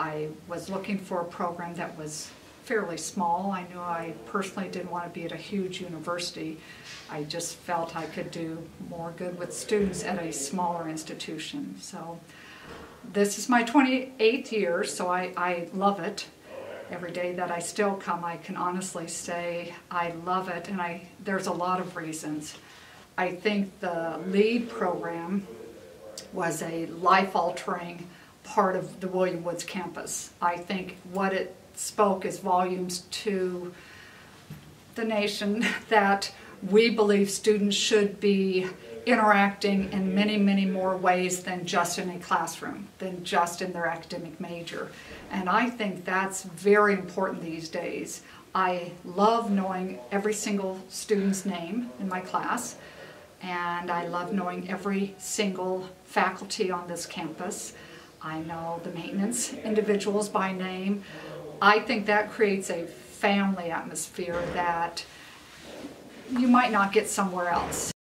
I was looking for a program that was fairly small. I knew I personally didn't want to be at a huge university. I just felt I could do more good with students at a smaller institution. So this is my 28th year, so I, I love it. Every day that I still come, I can honestly say I love it, and I there's a lot of reasons. I think the LEAD program was a life-altering part of the William Woods campus. I think what it spoke is volumes to the nation that we believe students should be interacting in many, many more ways than just in a classroom, than just in their academic major. And I think that's very important these days. I love knowing every single student's name in my class, and I love knowing every single faculty on this campus. I know the maintenance individuals by name. I think that creates a family atmosphere that you might not get somewhere else.